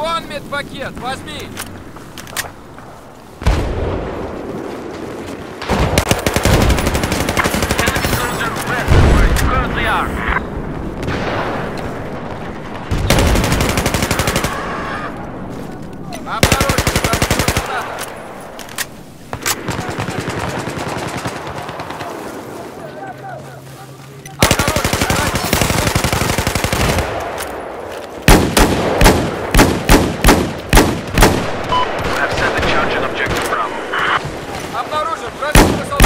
Вон медпакет, возьми! Ready,